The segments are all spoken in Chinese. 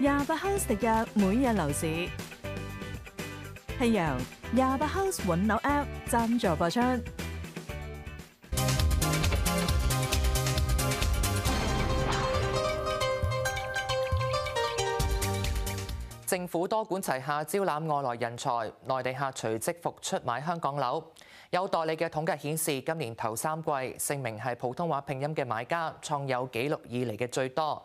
廿八 House 特約每日樓市，係由廿八 House 揾樓 App 赞助播出。政府多管齊下招攬外來人才，內地客隨即復出買香港樓。有代理嘅統計顯示，今年頭三季姓名係普通話拼音嘅買家創有紀錄以嚟嘅最多。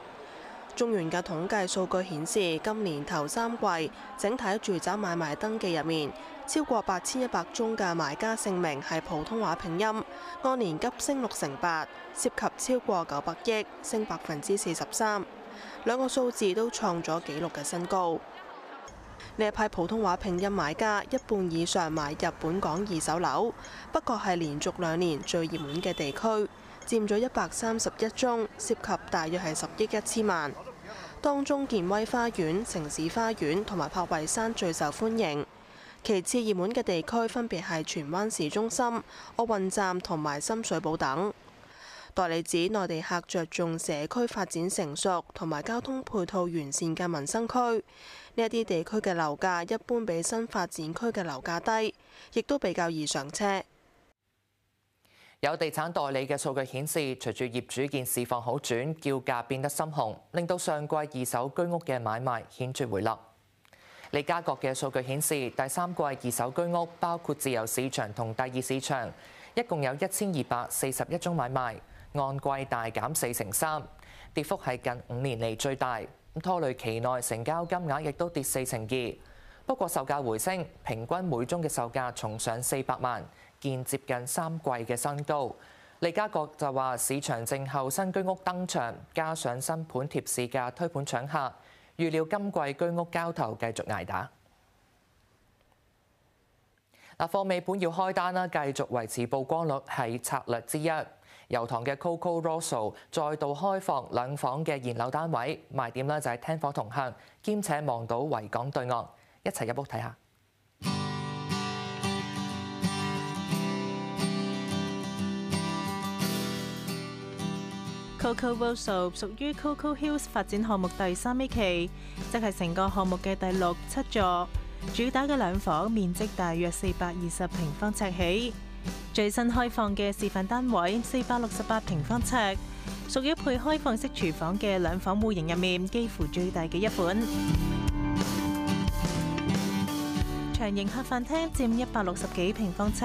中原嘅統計數據顯示，今年頭三季整體住宅買賣登記入面，超過八千一百宗嘅買家姓名係普通話拼音，按年急升六成八，涉及超過九百億，升百分之四十三，兩個數字都創咗紀錄嘅新高。呢一批普通話拼音買家，一半以上買入本港二手樓，不過係連續兩年最熱門嘅地區。佔咗一百三十一宗，涉及大約係十億一千萬。當中健威花園、城市花園同埋柏惠山最受歡迎，其次熱門嘅地區分別係荃灣市中心、奧運站同埋深水埗等。代理指內地客着重社區發展成熟同埋交通配套完善嘅民生區，呢一啲地區嘅樓價一般比新發展區嘅樓價低，亦都比較易上車。有地產代理嘅數據顯示，隨住業主見市況好轉，叫價變得心紅，令到上季二手居屋嘅買賣顯著回落。李家國嘅數據顯示，第三季二手居屋包括自由市場同第二市場，一共有一千二百四十一宗買賣，按季大減四成三，跌幅係近五年嚟最大。拖累期內成交金額亦都跌四成二。不過售價回升，平均每宗嘅售價重上四百萬。見接近三季嘅新高，利嘉國就話市場靜候新居屋登場，加上新盤貼市價推盤搶客，預料今季居屋交投繼續捱打。嗱，貨尾盤要開單啦，繼續維持曝光率係策略之一。油塘嘅 Coco Rosso 再度開放兩房嘅現樓單位，賣點呢就係聽火同向，兼且望到維港對岸，一齊入屋睇下。Coco Rosso 屬於 Coco Hills 發展項目第三 A 期，即係成個項目嘅第六七座，主打嘅兩房面積大約四百二十平方尺起。最新開放嘅示範單位四百六十八平方尺，屬於配開放式廚房嘅兩房戶型入面幾乎最大嘅一款。長型客飯廳佔一百六十幾平方尺，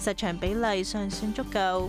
實場比例尚算足夠。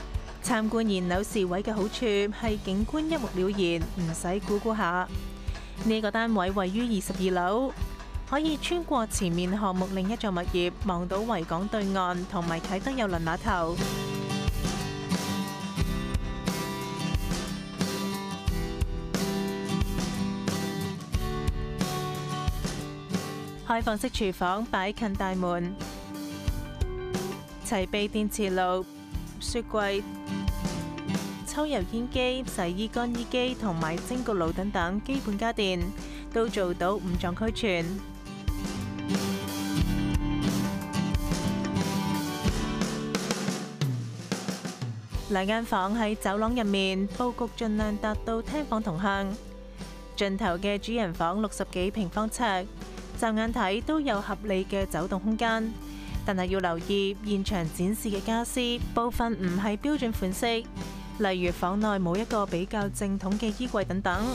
參觀現樓示位嘅好處係景觀一目了然，唔使估估下。呢個單位位於二十二樓，可以穿過前面項目另一座物業，望到維港對岸同埋啟德郵輪碼頭。開放式廚房擺近大門，齊備電磁爐、雪櫃。抽油煙機、洗衣乾衣機同埋蒸焗爐等等基本家電都做到五臟俱全。兩間房喺走廊入面，佈局盡量達到廳房同向。盡頭嘅主人房六十幾平方尺，驟眼睇都有合理嘅走動空間，但係要留意現場展示嘅家私部分唔係標準款式。例如房內冇一個比較正統嘅衣櫃等等。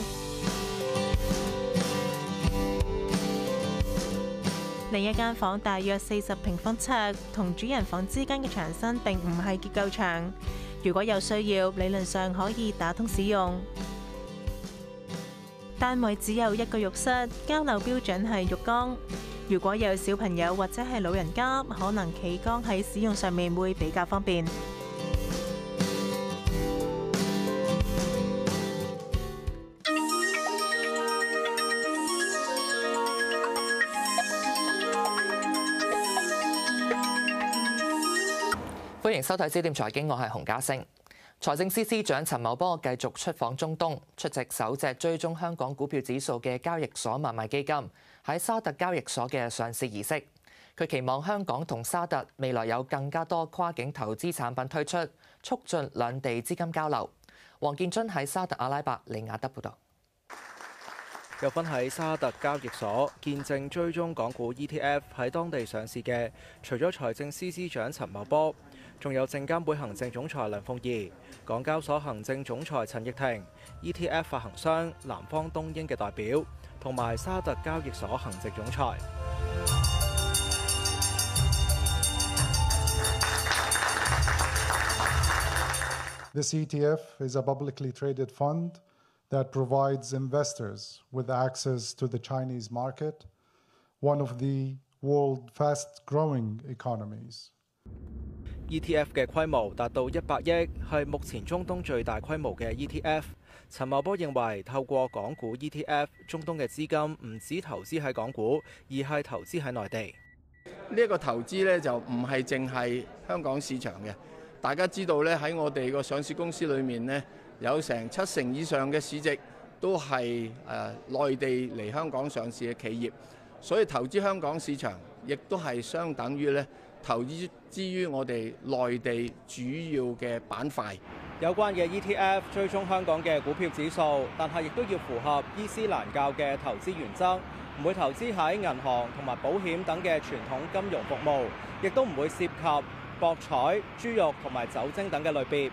另一間房大約四十平方尺，同主人房之間嘅牆身並唔係結構牆。如果有需要，理論上可以打通使用。單位只有一個浴室，交流標準係浴缸。如果有小朋友或者係老人家，可能企缸喺使用上面會比較方便。歡迎收睇《焦點財經》，我係洪家星。財政司司長陳茂波繼續出訪中東，出席首隻追蹤香港股票指數嘅交易所買賣基金喺沙特交易所嘅上市儀式。佢期望香港同沙特未來有更加多跨境投資產品推出，促進兩地資金交流。黃建津喺沙特阿拉伯利雅德報道。有份喺沙特交易所見證追蹤港股 ETF 喺當地上市嘅，除咗財政司司長陳茂波，仲有證監會行政總裁梁鳳儀、港交所行政總裁陳奕婷、ETF 發行商南方東英嘅代表，同埋沙特交易所行政總裁。This ETF is a publicly traded fund that provides investors with access to the Chinese market, one of the world's fast-growing economies. ETF 嘅規模達到一百億，係目前中東最大規模嘅 ETF。陳茂波認為，透過港股 ETF，中東嘅資金唔止投資喺港股，而係投資喺內地。呢一個投資咧就唔係淨係香港市場嘅。大家知道咧，喺我哋個上市公司裏面呢，有成七成以上嘅市值都係誒內地嚟香港上市嘅企業，所以投資香港市場亦都係相等於咧投資之於我哋內地主要嘅板塊。有關嘅 ETF 追蹤香港嘅股票指數，但係亦都要符合伊斯蘭教嘅投資原則，唔會投資喺銀行同埋保險等嘅傳統金融服務，亦都唔會涉及博彩、豬肉同埋酒精等嘅類別。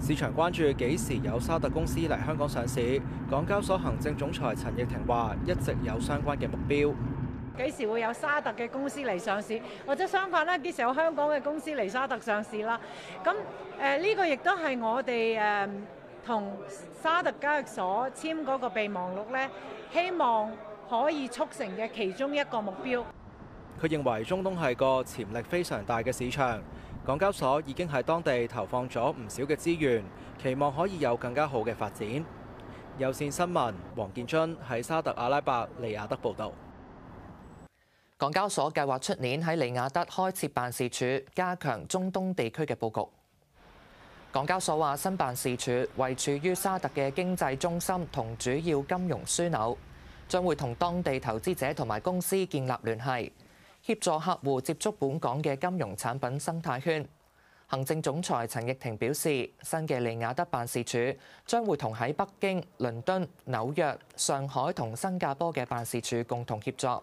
市場關注幾時有沙特公司嚟香港上市？港交所行政總裁陳奕婷話：一直有相關嘅目標。幾時會有沙特嘅公司嚟上市，或者相反咧，幾時有香港嘅公司嚟沙特上市啦？咁誒呢個亦都係我哋誒同沙特交易所簽嗰個備忘錄咧，希望可以促成嘅其中一個目標。佢認為中東係個潛力非常大嘅市場，港交所已經喺當地投放咗唔少嘅資源，期望可以有更加好嘅發展。有線新聞黃建津喺沙特阿拉伯利雅德報導。港交所計劃出年喺利雅得開設辦事處，加強中東地區嘅佈局。港交所話，新辦事處位處於沙特嘅經濟中心同主要金融樞紐，將會同當地投資者同埋公司建立聯繫，協助客戶接觸本港嘅金融產品生態圈。行政總裁陳奕婷表示，新嘅利雅得辦事處將會同喺北京、倫敦、紐約、上海同新加坡嘅辦事處共同協作。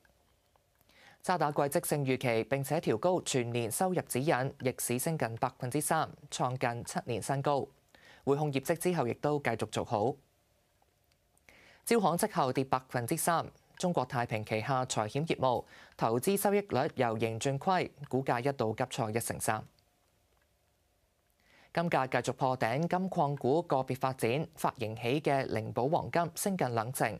渣打季績性預期，並且調高全年收入指引，逆市升近百分之三，創近七年新高。匯控業績之後亦都繼續做好。招行績後跌百分之三。中國太平旗下財險業務投資收益率由盈轉虧，股價一度急挫一成三。金價繼續破頂，金礦股個別發展，發型起嘅靈寶黃金升近兩成。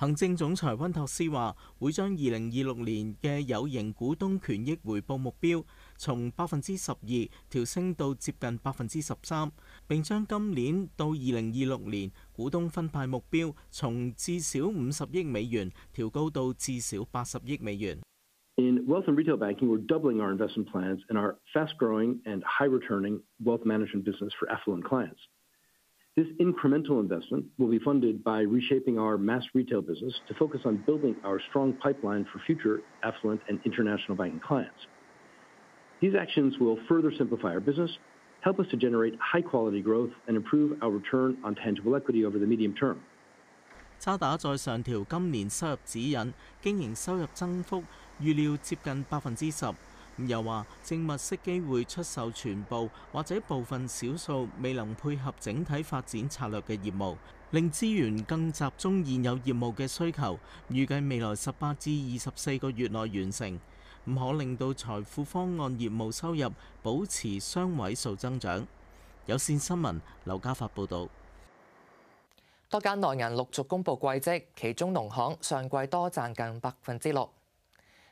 行政總裁温托斯話：會將二零二六年嘅有形股東權益回報目標從百分之十二調升到接近百分之十三，並將今年到二零二六年股東分派目標從至少五十億美元調高到至少八十億美元。In wealth and retail banking, we're doubling our investment plans in our fast growing and high returning wealth management business for affluent clients. This incremental investment will be funded by reshaping our mass retail business to focus on building our strong pipeline for future affluent and international banking clients. These actions will further simplify our business, help us to generate high quality growth, and improve our return on tangible equity over the medium term. 渣打再上调今年收入指引，经营收入增幅预料接近百分之十。 又話正物色機會出售全部或者部分少數未能配合整體發展策略嘅業務，令資源更集中現有業務嘅需求。預計未來十八至二十四個月內完成，唔可令到財富方案業務收入保持雙位數增長。有線新聞劉家發報導。多間內銀陸續公布季績，其中農行上季多賺近百分之六。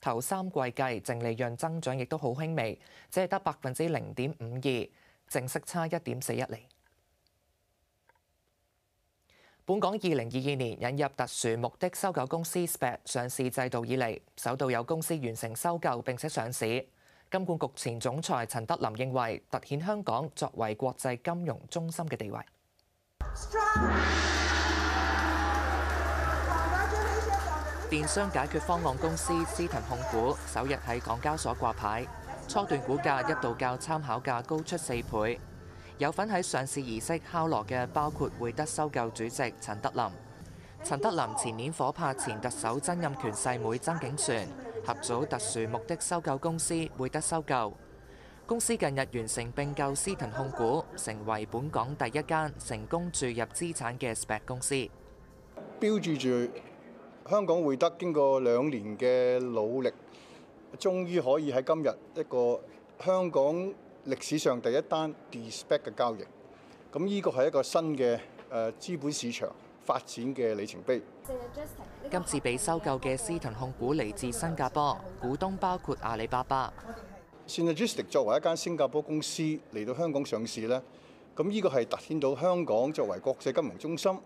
頭三季計淨利潤增長亦都好輕微，只係得百分之零點五二，淨息差一點四一厘。本港二零二二年引入特殊目的收購公司 SPAC 上市制度以嚟，首度有公司完成收購並且上市。金管局前總裁陳德霖認為，突顯香港作為國際金融中心嘅地位。電商解決方案公司斯騰控股首日喺港交所掛牌，初段股價一度較參考價高出四倍。有份喺上市儀式敲鑼嘅包括會德收購主席陳德霖。陳德霖前年火拍前特首曾蔭權細妹曾景璇合組特殊目的收購公司會德收購。公司近日完成並購斯騰控股，成為本港第一間成功注入資產嘅 SPAC 公司。標誌住香港匯德經過兩年嘅努力，終於可以喺今日一個香港歷史上第一單 de-SPAC 嘅交易。咁呢個係一個新嘅誒資本市場發展嘅里程碑。今次被收購嘅斯騰控股嚟自新加坡，股東包括阿里巴巴。Synergistic 作為一間新加坡公司嚟到香港上市呢，咁呢個係突顯到香港作為國際金融中心。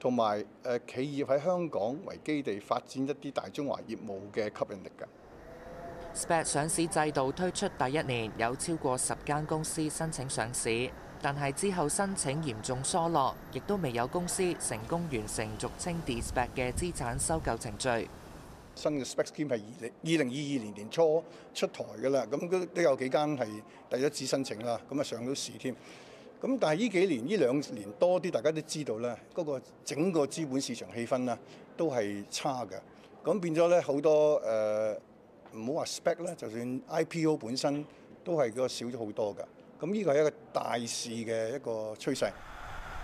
同埋誒企業喺香港為基地發展一啲大中華業務嘅吸引力㗎。SPAC 上市制度推出第一年，有超過十間公司申請上市，但係之後申請嚴重疏落，亦都未有公司成功完成俗稱 de-SPAC 嘅資產收購程序。新嘅 SPAC scheme 係二零二零二二年年初出台㗎啦，咁都都有幾間係第一次申請啦，咁啊上到市添。咁但係呢幾年呢兩年多啲，大家都知道咧，嗰個整個資本市場氣氛咧，都係差嘅。咁變咗咧，好多誒唔好話 spec 啦，就算 IPO 本身都係個少咗好多㗎。咁呢個係一個大市嘅一個趨勢。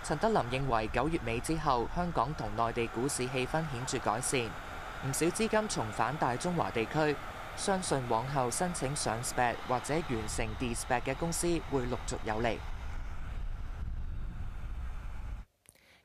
陳德霖認為九月尾之後，香港同內地股市氣氛顯著改善，唔少資金重返大中華地區，相信往後申請上 SPAC 或者完成 de-SPAC 嘅公司會陸續有利。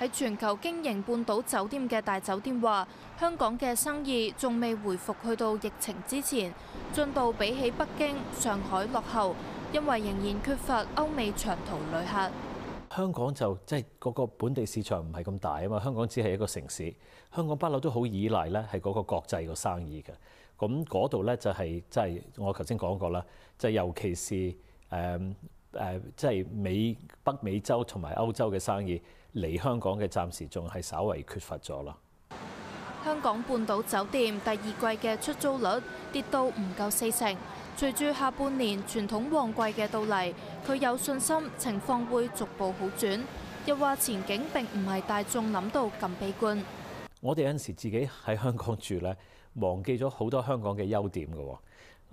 喺全球經營半島酒店嘅大酒店話，香港嘅生意仲未回復去到疫情之前，進度比起北京、上海落後，因為仍然缺乏歐美長途旅客。香港就即係嗰個本地市場唔係咁大啊嘛，香港只係一個城市，香港不嬲都好依賴咧係嗰個國際個生意嘅。咁嗰度咧就係即係我頭先講過啦，就尤其是誒誒即係美北美洲同埋歐洲嘅生意嚟香港嘅，暫時仲係稍為缺乏咗啦。香港半島酒店第二季嘅出租率跌到唔夠四成，隨住下半年傳統旺季嘅到嚟，佢有信心情況會逐步好轉。又話前景並唔係大眾諗到咁悲觀。我哋有陣時自己喺香港住咧，忘記咗好多香港嘅優點嘅喎。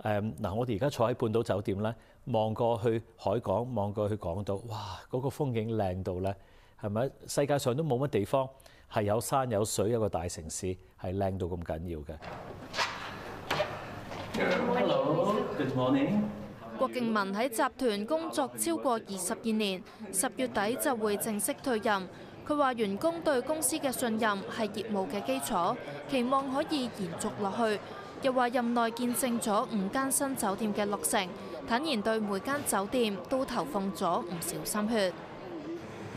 誒嗱，我哋而家坐喺半島酒店咧，望過去海港，望過去港島，哇！嗰個風景靚到咧，係咪？世界上都冇乜地方係有山有水一個大城市係靚到咁緊要嘅。Hello，good morning。郭敬文喺集團工作超過二十二年，十月底就會正式退任。佢話員工對公司嘅信任係業務嘅基礎，期望可以延續落去。又話任內見證咗五間新酒店嘅落成，坦言對每間酒店都投放咗唔少心血。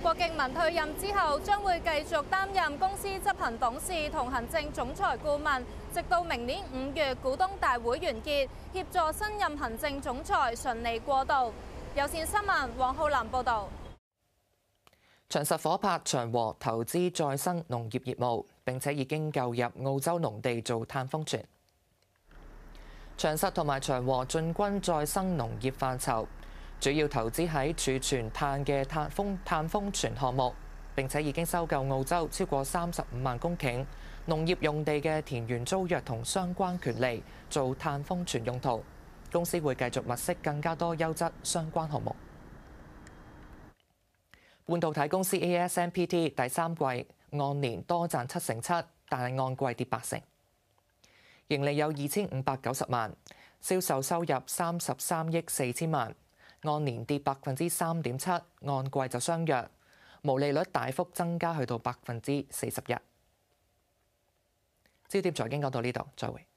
郭敬文退任之後，將會繼續擔任公司執行董事同行政總裁顧問，直到明年五月股東大會完結，協助新任行政總裁順利過渡。有線新聞黃浩南報導。長實火拍長和投資再生農業業務，並且已經購入澳洲農地做碳封存。長實同埋長和進軍再生農業範疇，主要投資喺儲存碳嘅碳封碳封存項目，並且已經收購澳洲超過三十五萬公頃農業用地嘅田園租約同相關權利，做碳封存用途。公司會繼續物色更加多優質相關項目。半導體公司 ASMPT 第三季按年多賺七成七，但係按季跌八成。盈利有二千五百九十萬，銷售收入三十三億四千萬，按年跌百分之三點七，按季就相若。毛利率大幅增加去到百分之四十一。焦点财经讲到呢度，再会。